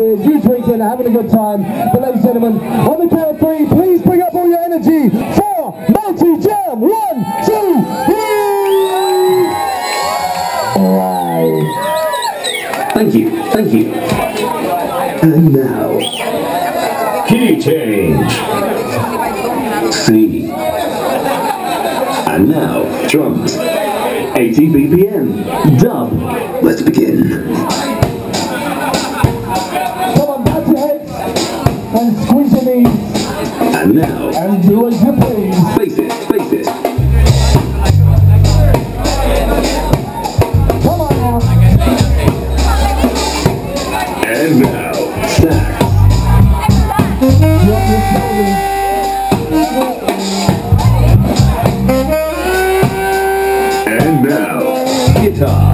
You drinking, having a good time. But ladies and gentlemen, on the count of three, please bring up all your energy for Multi Jam. One, two, three! Right. Thank you, thank you. And now, key change. C. And now, drums. 80 BPM. Dub. Let's begin. And now, and do as you please. face it, face it. Come on now. And now, sax. Drop your shoulders. And now, guitar.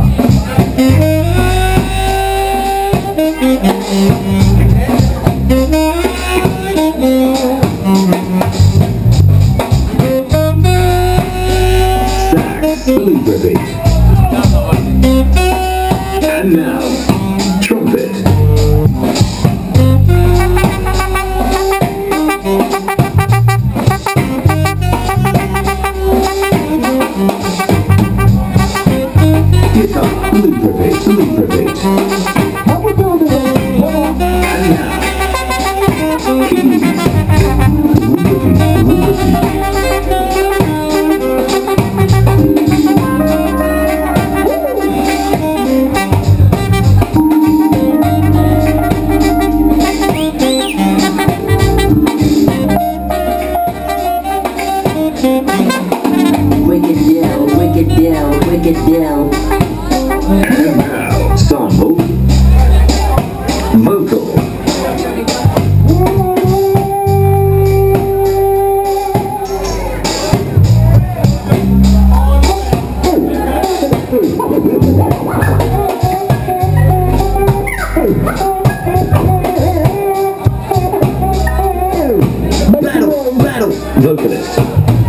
Vocalist.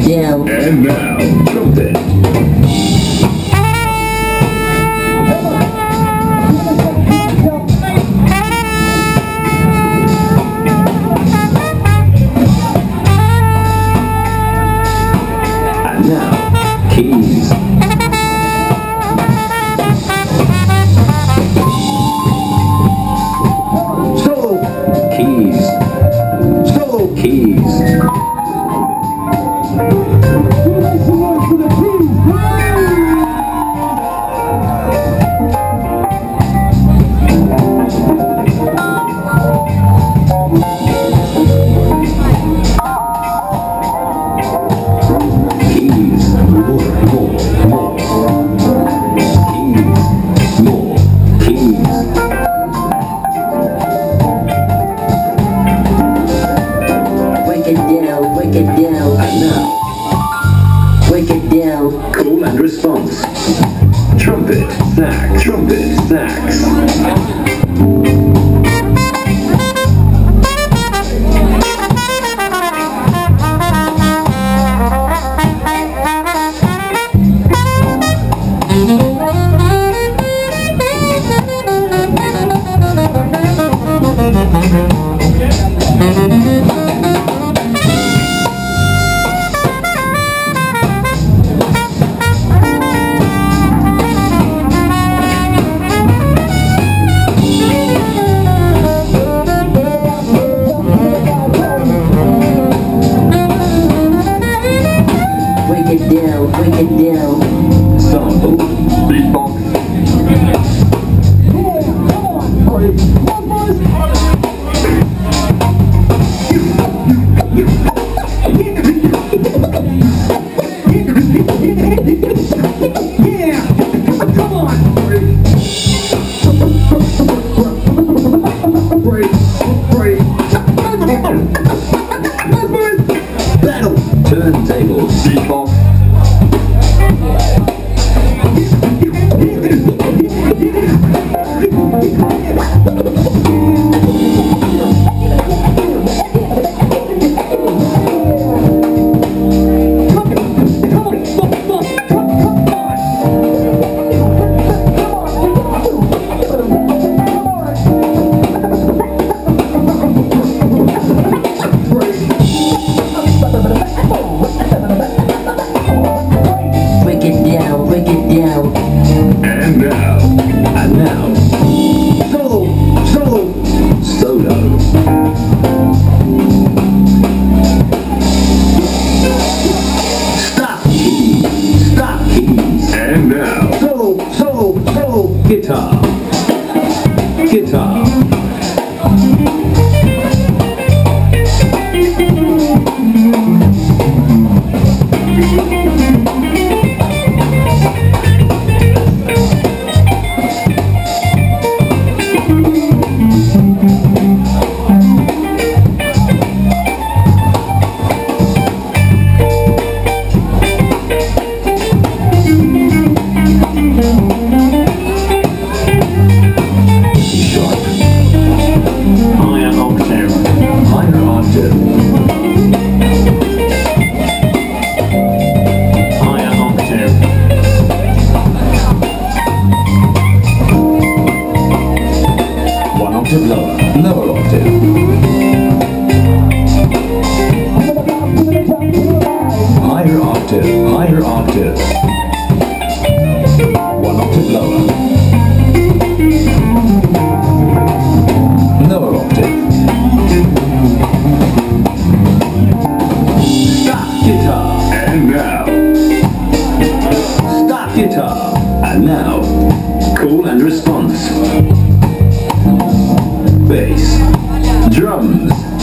And now, jump trumpet. Down, now, break it down. call and response. Trumpet, sax, trumpet, sax. Guitar, guitar. And now. Stop guitar. And now. Call and response. Bass. Drums.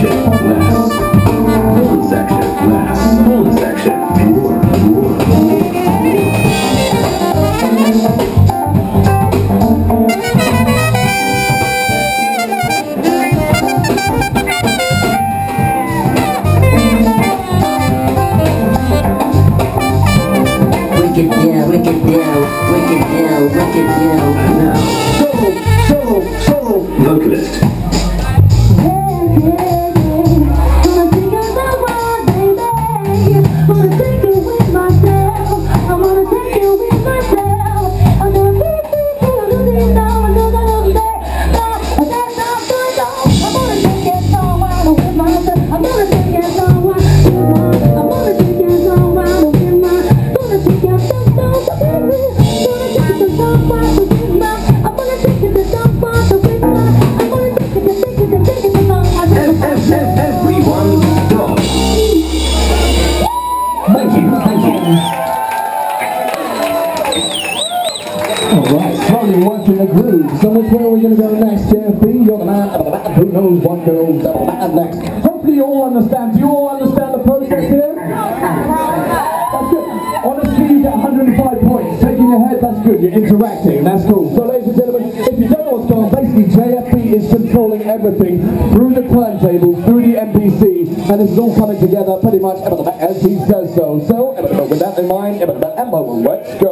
Section. Last. Horn section. Last. Horn section. More. More. More. Wicked down, wicked down, wicked down, wicked down. Goes next? Hopefully you all understand. Do you all understand the process here? That's good. Honestly, you get 105 points. Taking your head, that's good. You're interacting. That's cool. So ladies and gentlemen, if you don't know what's going on, basically JFB is controlling everything through the turntables, through the MPC, and this is all coming together pretty much as he says so. So, with that in mind, let's go.